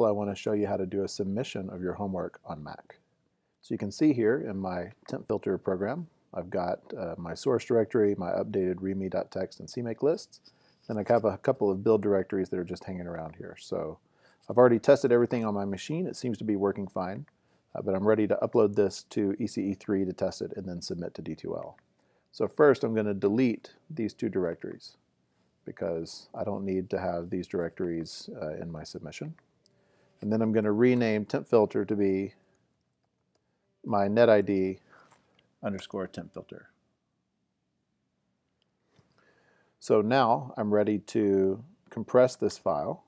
I want to show you how to do a submission of your homework on Mac. So you can see here in my temp filter program, I've got uh, my source directory, my updated readme.txt and CMake lists, and I have a couple of build directories that are just hanging around here. So I've already tested everything on my machine. It seems to be working fine, uh, but I'm ready to upload this to ECE3 to test it and then submit to D2L. So first I'm going to delete these two directories because I don't need to have these directories uh, in my submission. And then I'm going to rename temp filter to be my netid underscore temp filter. So now I'm ready to compress this file.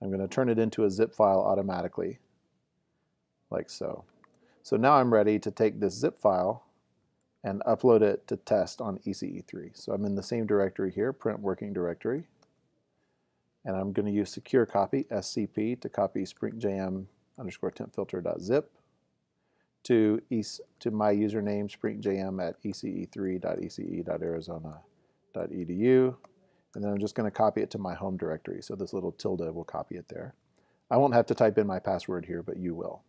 I'm going to turn it into a zip file automatically, like so. So now I'm ready to take this zip file and upload it to test on ECE3. So I'm in the same directory here, print working directory and I'm going to use secure copy, SCP, to copy sprinkjm underscore tempfilter.zip to, to my username sprinkjm at ece3.ece.arizona.edu. And then I'm just going to copy it to my home directory. So this little tilde will copy it there. I won't have to type in my password here, but you will.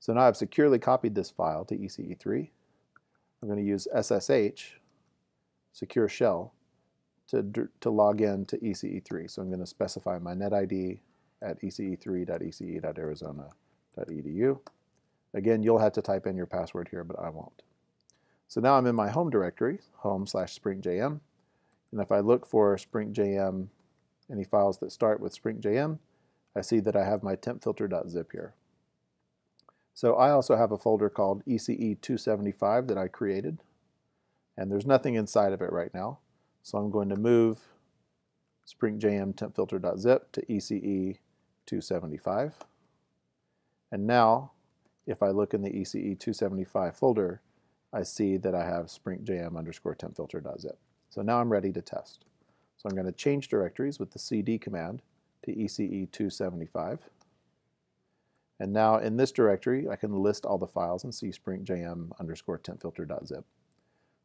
So now I've securely copied this file to ECE3. I'm going to use SSH, secure shell, to, to log in to ECE3. So I'm going to specify my net ID at ece3.ece.arizona.edu. Again, you'll have to type in your password here, but I won't. So now I'm in my home directory, home slash sprinkjm. And if I look for sprinkjm, any files that start with sprinkjm, I see that I have my tempfilter.zip here. So I also have a folder called ECE275 that I created. And there's nothing inside of it right now. So I'm going to move sprinkjm tempfilter.zip to ECE 275. And now, if I look in the ECE 275 folder, I see that I have sprinkjm underscore tempfilter.zip. So now I'm ready to test. So I'm going to change directories with the cd command to ECE 275. And now in this directory, I can list all the files and see underscore tempfilter.zip.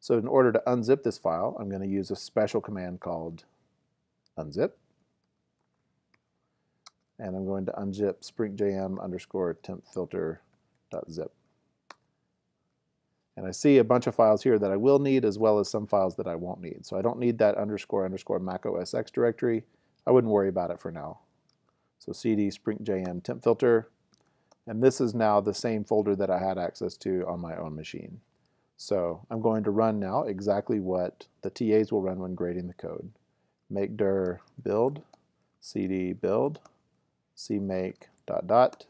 So in order to unzip this file, I'm going to use a special command called unzip. And I'm going to unzip sprinkjm underscore temp filter dot zip. And I see a bunch of files here that I will need as well as some files that I won't need. So I don't need that underscore underscore Mac OS X directory. I wouldn't worry about it for now. So cd sprinkjm temp filter. And this is now the same folder that I had access to on my own machine. So I'm going to run now exactly what the TAs will run when grading the code. Make dir build, cd build, cmake dot dot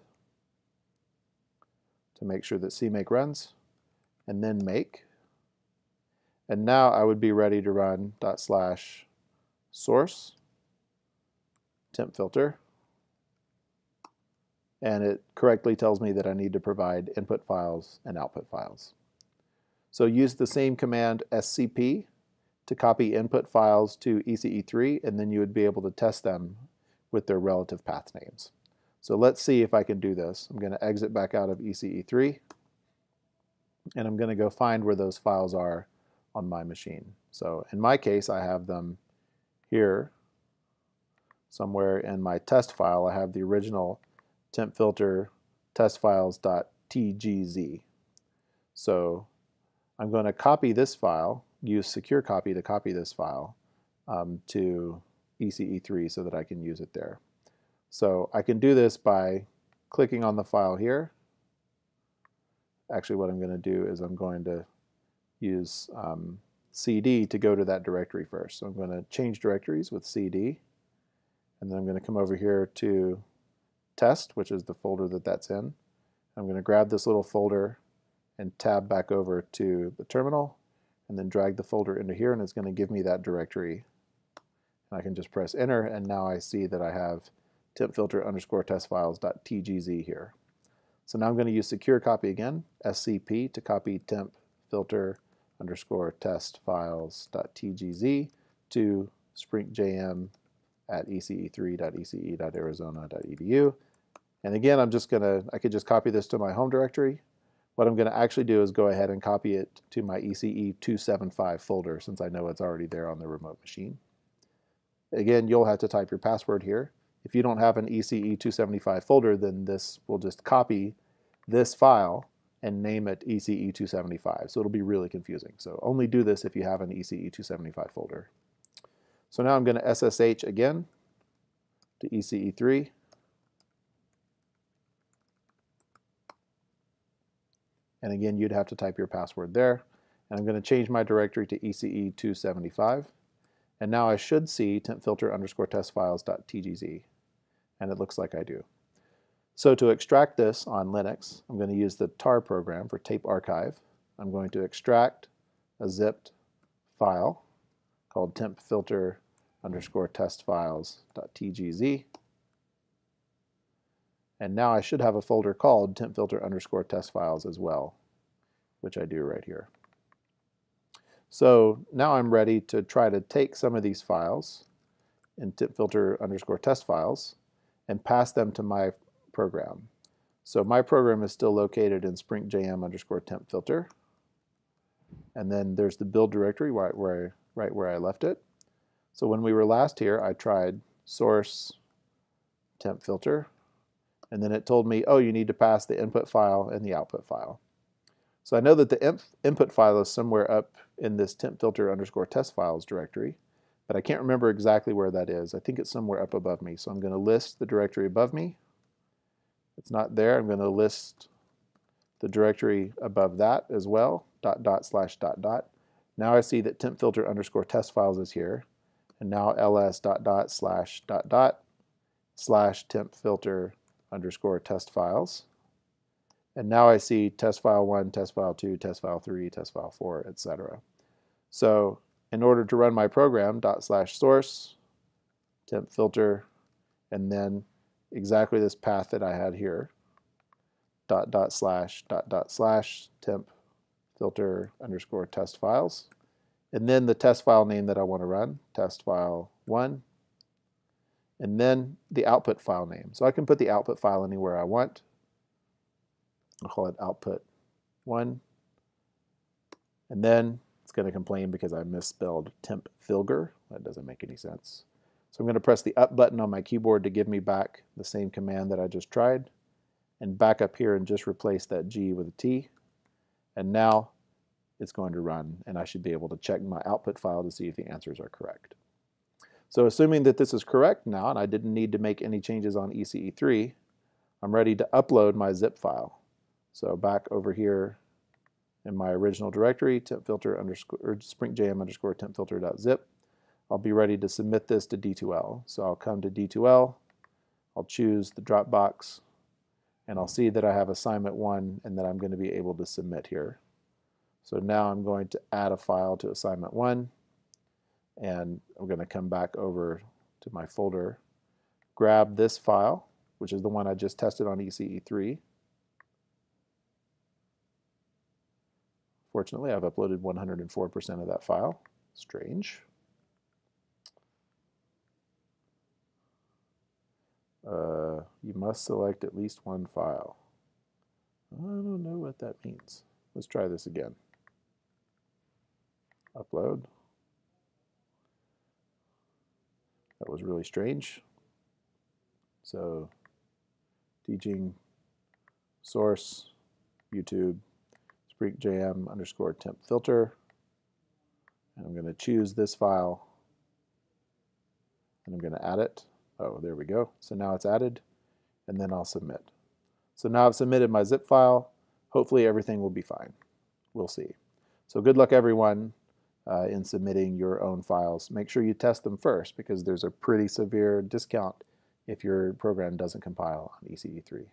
to make sure that cmake runs, and then make. And now I would be ready to run dot slash source temp filter and it correctly tells me that I need to provide input files and output files. So use the same command scp to copy input files to ECE3 and then you would be able to test them with their relative path names. So let's see if I can do this. I'm going to exit back out of ECE3 and I'm going to go find where those files are on my machine. So in my case I have them here somewhere in my test file I have the original temp filter test files.tgz. So I'm going to copy this file, use secure copy to copy this file um, to ECE3 so that I can use it there. So I can do this by clicking on the file here. Actually what I'm going to do is I'm going to use um, cd to go to that directory first. So I'm going to change directories with cd and then I'm going to come over here to test, which is the folder that that's in. I'm going to grab this little folder and tab back over to the terminal and then drag the folder into here and it's going to give me that directory. And I can just press enter and now I see that I have tempfilter underscore test files.tgz here. So now I'm going to use secure copy again, scp to copy temp filter underscore to sprinkjm at ece3.ece.arizona.edu. And again, I'm just going to, I could just copy this to my home directory what I'm going to actually do is go ahead and copy it to my ECE275 folder since I know it's already there on the remote machine. Again, you'll have to type your password here. If you don't have an ECE 275 folder, then this will just copy this file and name it ECE 275. So it'll be really confusing. So only do this if you have an ECE 275 folder. So now I'm going to SSH again to ECE3. And again, you'd have to type your password there. And I'm going to change my directory to ECE275. And now I should see tempfilter underscore testfiles.tgz. And it looks like I do. So to extract this on Linux, I'm going to use the tar program for tape archive. I'm going to extract a zipped file called tempfilter underscore testfiles.tgz. And now I should have a folder called tempfilter underscore testfiles as well, which I do right here. So now I'm ready to try to take some of these files in tempfilter underscore test files and pass them to my program. So my program is still located in sprinkjm underscore tempfilter. And then there's the build directory right where, I, right where I left it. So when we were last here, I tried source temp filter, and then it told me, oh, you need to pass the input file and the output file. So I know that the input file is somewhere up in this temp filter underscore test files directory, but I can't remember exactly where that is. I think it's somewhere up above me. So I'm going to list the directory above me. It's not there. I'm going to list the directory above that as well, dot dot slash dot dot. Now I see that temp filter underscore test files is here and now ls dot dot slash dot dot slash temp filter underscore test files. And now I see test file 1, test file 2, test file 3, test file 4, etc. So in order to run my program, dot slash source, temp filter, and then exactly this path that I had here, dot dot slash dot dot slash temp filter underscore test files and then the test file name that I want to run, test file 1, and then the output file name. So I can put the output file anywhere I want. I'll call it output 1. And then it's going to complain because I misspelled temp filger. That doesn't make any sense. So I'm going to press the up button on my keyboard to give me back the same command that I just tried. And back up here and just replace that G with a T. And now it's going to run, and I should be able to check my output file to see if the answers are correct. So assuming that this is correct now, and I didn't need to make any changes on ECE3, I'm ready to upload my zip file. So back over here in my original directory, tempfilter underscore, or sprinkjm underscore tempfilter.zip, I'll be ready to submit this to D2L. So I'll come to D2L, I'll choose the Dropbox, and I'll see that I have assignment one and that I'm going to be able to submit here. So now I'm going to add a file to assignment one and I'm going to come back over to my folder, grab this file, which is the one I just tested on ECE3. Fortunately, I've uploaded 104% of that file. Strange. Uh, you must select at least one file. I don't know what that means. Let's try this again upload. That was really strange. So teaching source YouTube sprinkjm underscore temp filter. And I'm going to choose this file and I'm going to add it. Oh, there we go. So now it's added and then I'll submit. So now I've submitted my zip file. Hopefully everything will be fine. We'll see. So good luck everyone uh, in submitting your own files. Make sure you test them first because there's a pretty severe discount if your program doesn't compile on ECE3.